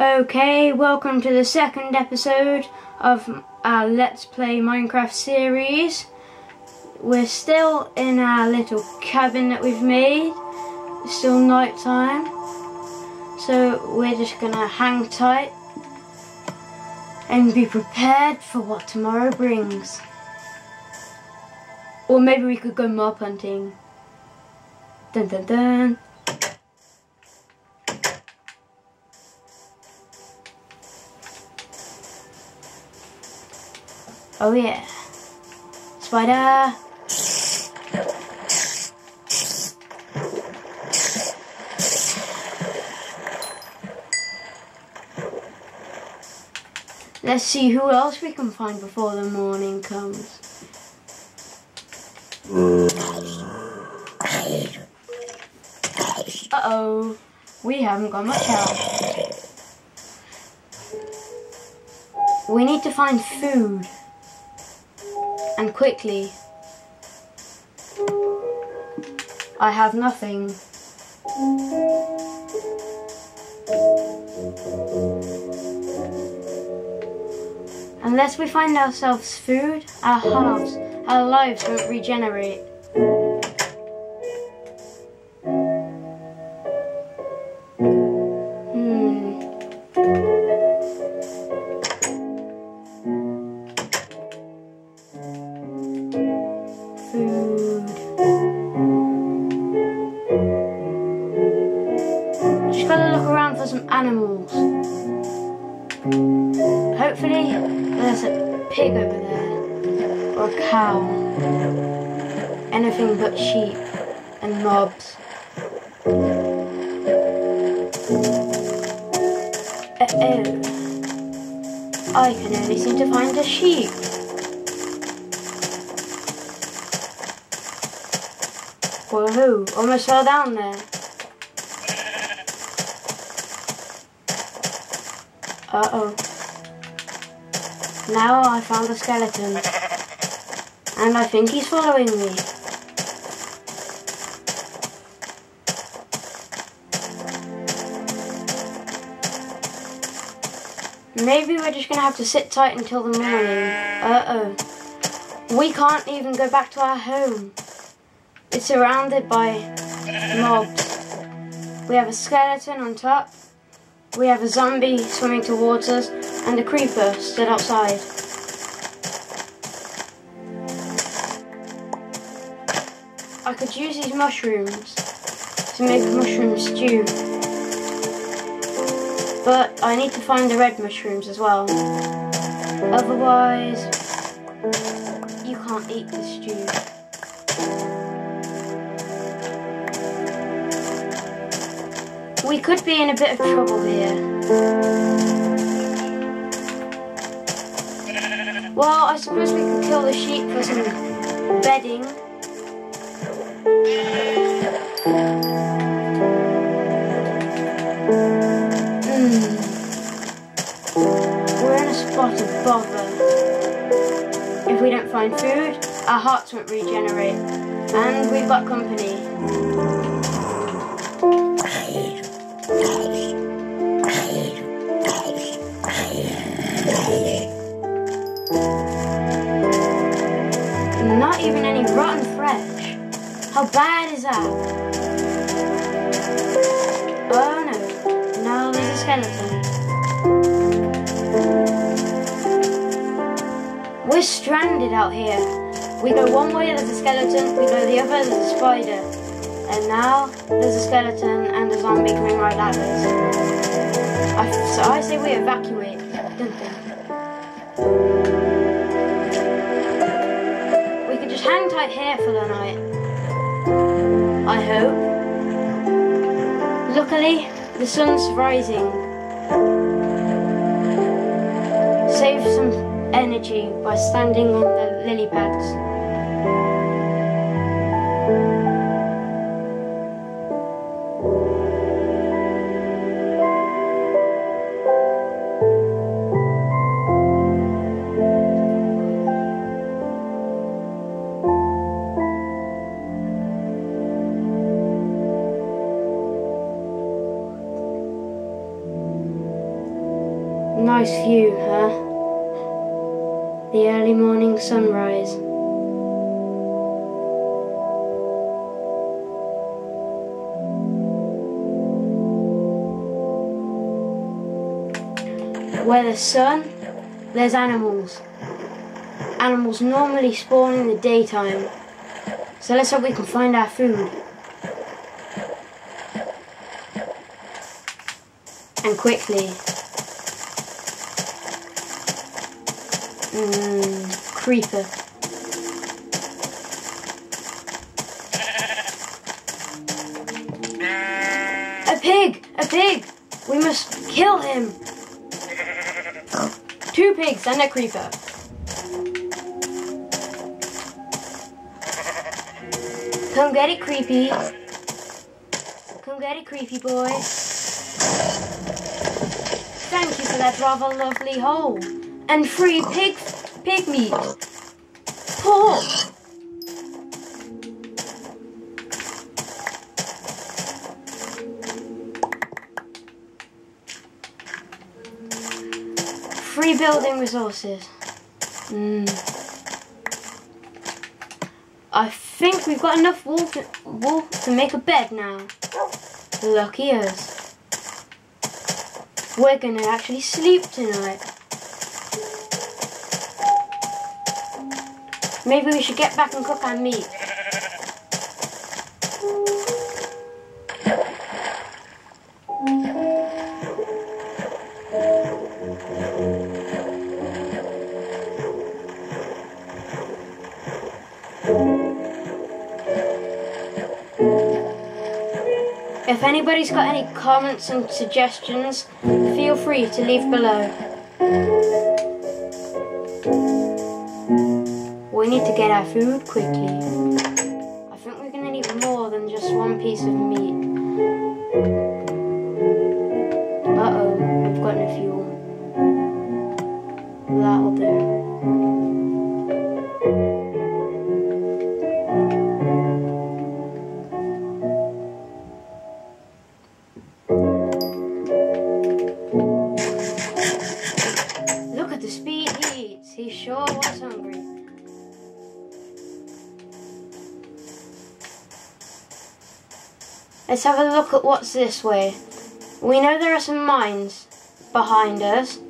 Okay, welcome to the second episode of our Let's Play Minecraft series. We're still in our little cabin that we've made. It's still night time. So we're just gonna hang tight and be prepared for what tomorrow brings. Or maybe we could go mob hunting. Dun dun dun. Oh yeah. Spider. Let's see who else we can find before the morning comes. Uh-oh. We haven't got much help. We need to find food. And quickly. I have nothing. Unless we find ourselves food, our hearts, our lives won't regenerate. Or cow. Anything but sheep and mobs. Uh-oh. I can only seem to find a sheep. Woohoo, almost fell down there. Uh-oh. Now I found a skeleton. And I think he's following me. Maybe we're just gonna have to sit tight until the morning. Uh-oh. We can't even go back to our home. It's surrounded by mobs. We have a skeleton on top. We have a zombie swimming towards us and a creeper stood outside. Could use these mushrooms to make mushroom stew. But I need to find the red mushrooms as well. Otherwise, you can't eat the stew. We could be in a bit of trouble here. Well, I suppose we could kill the sheep for some bedding. Hmm. If we don't find food, our hearts won't regenerate. And we've got company. Oh no. No, there's a skeleton. We're stranded out here. We go one way, there's a skeleton. We go the other, there's a spider. And now, there's a skeleton and a zombie coming right at us. I, so I say we evacuate. Dun, dun. We could just hang tight here for the night. I hope. Luckily, the sun's rising. Save some energy by standing on the lily pads. Huh? The early morning sunrise. Where the sun, there's animals. Animals normally spawn in the daytime. So let's hope we can find our food. And quickly. Mmm, creeper. A pig! A pig! We must kill him! Two pigs and a creeper. Come get it, creepy. Come get it, creepy boy. Thank you for that rather lovely hole. And free pig pig meat. Pork. Free building resources. Hmm. I think we've got enough wool to, wool to make a bed now. Lucky us. We're gonna actually sleep tonight. Maybe we should get back and cook our meat. If anybody's got any comments and suggestions, feel free to leave below. Food quickly. I think we're gonna need more than just one piece of Let's have a look at what's this way. We know there are some mines behind us.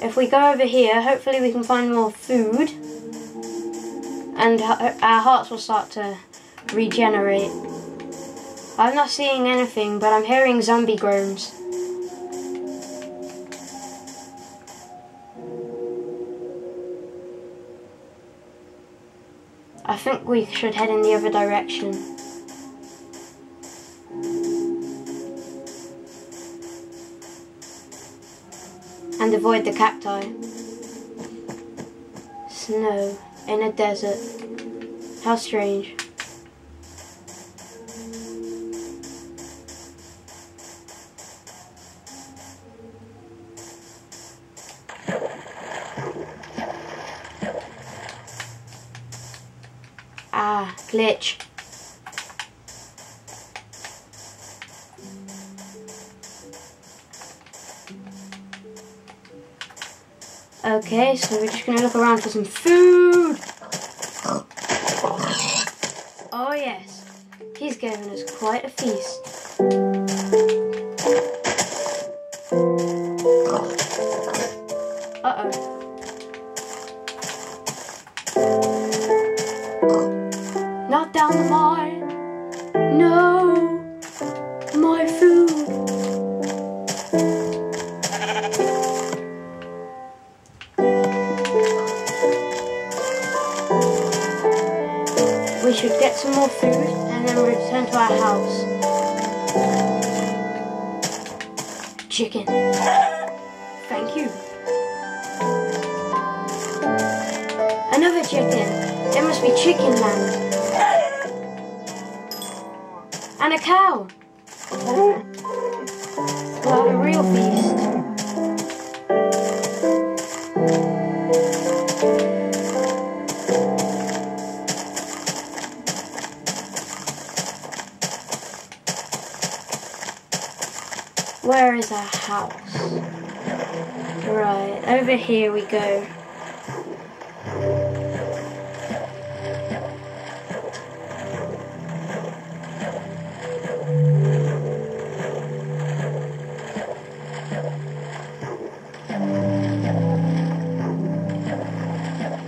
If we go over here, hopefully we can find more food. And our hearts will start to regenerate. I'm not seeing anything, but I'm hearing zombie groans. I think we should head in the other direction. And avoid the cacti. Snow in a desert. How strange. Ah, glitch. Okay, so we're just gonna look around for some food. Oh yes, he's giving us quite a feast. More food and then return to our house. Chicken. Thank you. Another chicken. It must be chicken land. And a cow. We'll a real feast. Where is our house? Right, over here we go.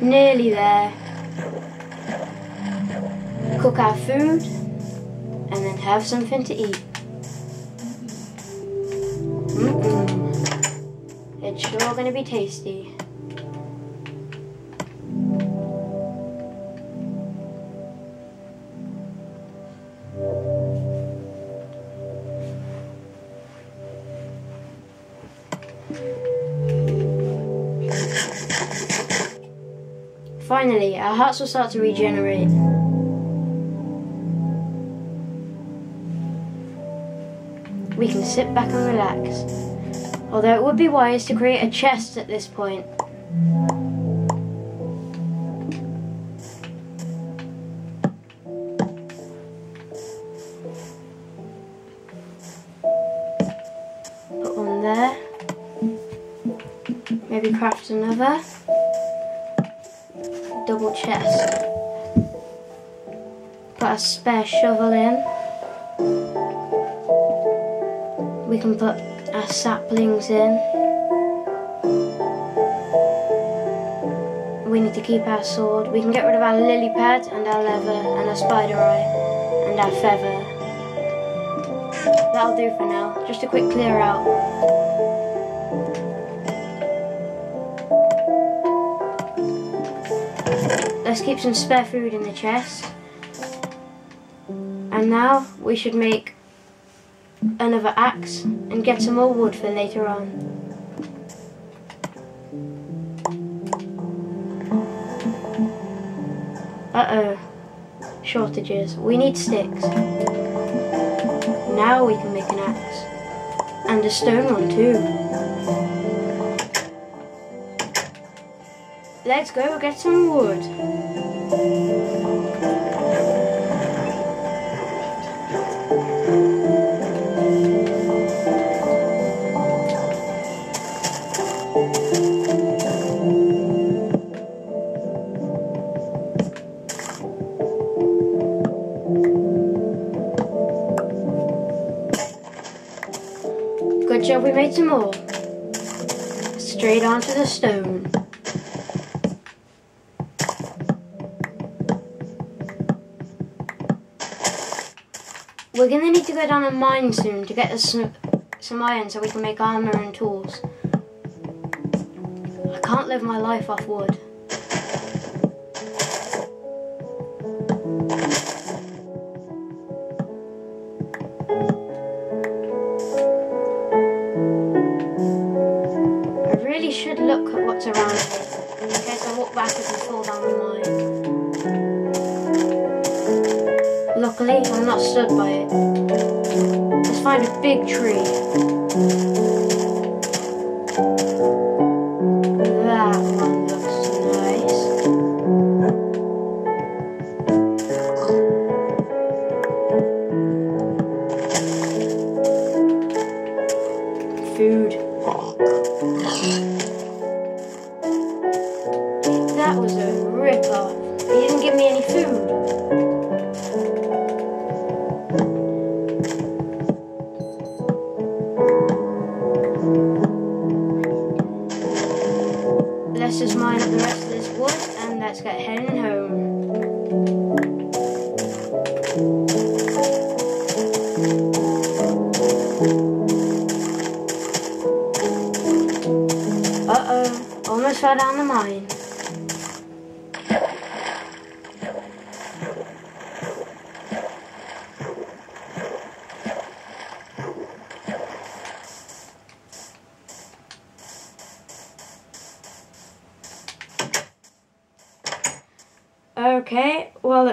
Nearly there. Cook our food and then have something to eat. Sure gonna be tasty. Finally, our hearts will start to regenerate. We can sit back and relax. Although it would be wise to create a chest at this point. Put one there. Maybe craft another double chest. Put a spare shovel in. We can put our saplings in. We need to keep our sword. We can get rid of our lily pad and our leather and our spider eye and our feather. That'll do for now. Just a quick clear out. Let's keep some spare food in the chest. And now we should make another axe and get some more wood for later on. Uh-oh. Shortages. We need sticks. Now we can make an axe. And a stone one too. Let's go get some wood. We're gonna need to go down a mine soon to get us some, some iron so we can make armor and tools. I can't live my life off wood. I'm not stood by it. Let's find a big tree.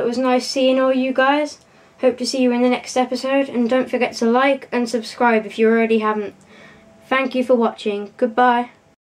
It was nice seeing all you guys. Hope to see you in the next episode, and don't forget to like and subscribe if you already haven't. Thank you for watching. Goodbye.